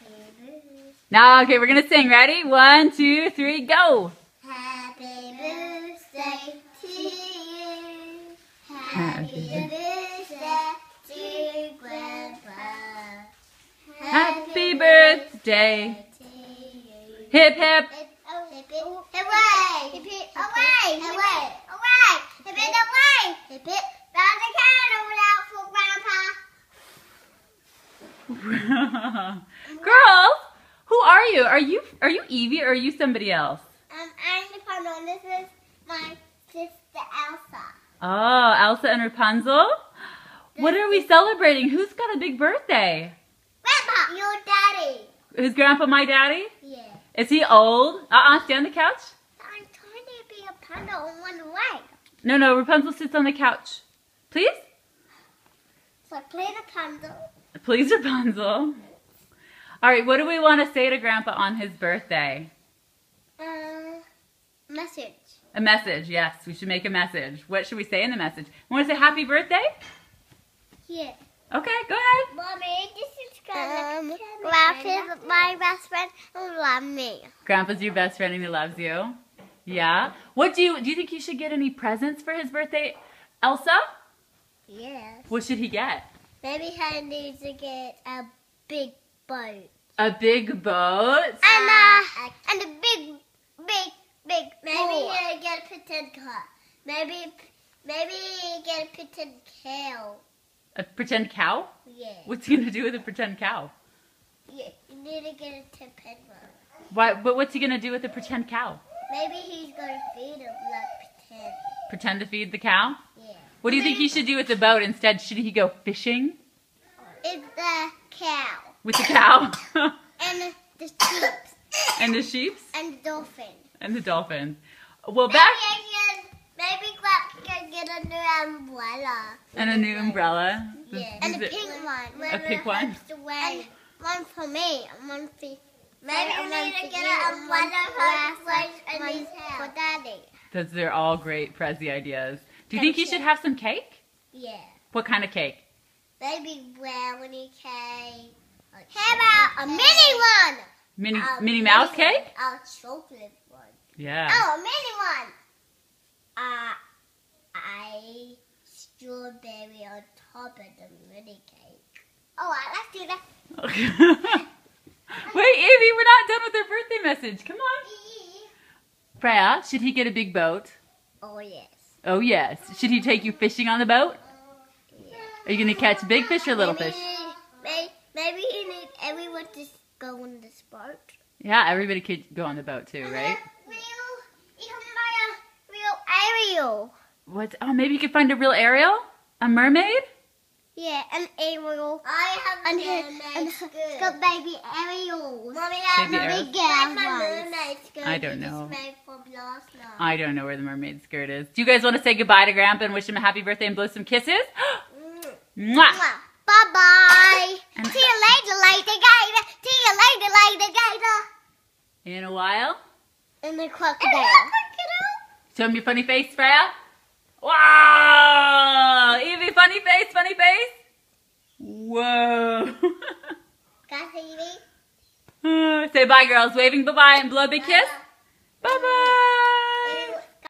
birthday. Now, okay, we're gonna sing. Ready? One, two, three, go. Happy birthday to you. Happy Happy birthday to Grandpa. Happy birthday. to you. Hip hip it away. Hip it away. Away. Away. Hip it away. Hip it. Round the candle out for Grandpa. Girls, who are you? Are you are you Evie or are you somebody else? Um, I'm Rapunzel. This is my sister Elsa. Oh, Elsa and Rapunzel. What are we celebrating? Who's got a big birthday? Grandpa. Your daddy. Is Grandpa my daddy? Yeah. Is he old? Uh-uh, stay on the couch. I'm trying to be a panda on one leg. No, no, Rapunzel sits on the couch. Please? So play the panda. Please, Rapunzel. All right, what do we want to say to Grandpa on his birthday? Uh, message. A message, yes. We should make a message. What should we say in the message? Want to say happy birthday? Yeah. Okay, go ahead. Mommy, this is um, Ralph is my best friend and love me. Grandpa's your best friend and he loves you. Yeah. What do you do? You think you should get any presents for his birthday, Elsa? Yes. What should he get? Maybe he needs to get a big boat. A big boat. And uh, and a big, big, big. Maybe he'll get a pretend car. Maybe, maybe he'll get a pretend cow. A pretend cow. Yeah. What's he gonna do with a pretend cow? Yeah. You need to get a pretend one. Why? But what's he gonna do with a pretend cow? Maybe he's gonna feed him like pretend. Pretend to feed the cow? Yeah. What do you think he should do with the boat instead? Should he go fishing It's the cow with the cow and the sheep and the sheeps and the dolphin. and the dolphins? Well, Maybe back I can, maybe Grandpa can get a new umbrella. and a new umbrella. Yeah. And a it- pink one. A pink one? And one for me and one for Maybe we need to get an umbrella for, for, for daddy. Those are all great Prezi ideas. Do you think he should have some cake? Yeah. What kind of cake? Maybe brownie cake. How about a mini one? Mini A Minnie Mouse cake? A chocolate one. Yeah. Oh, a mini one. Uh, I strawberry on top of the mini cake. Oh, let's do that. Wait, Evie, we're not done with our birthday message. Come on. Freya, should he get a big boat? Oh yes. Oh yes. Should he take you fishing on the boat? Yeah. Are you gonna catch big fish or little maybe, fish? Maybe, maybe he need everyone to go on this boat. Yeah, everybody could go on the boat too, right? Real, you can buy a real Ariel. What? Oh, maybe you could find a real Ariel, a mermaid. Yeah, an Ariel. I have and his, and it's got baby Ariels. Mommy, Baby Ariels? big my mermaid skirt. I don't know. made from last night. I don't know where the mermaid skirt is. Do you guys want to say goodbye to Grandpa and wish him a happy birthday and blow some kisses? Mm. Mwah! Bye bye. And- See you later, later, gator. See you later, later, gator. In a while. And the crocodile. Show him your funny face, Freya. Wow! Evie, funny face, funny face. Whoa. I? Say bye, girls. Waving bye-bye and blow a big kiss. Bye-bye.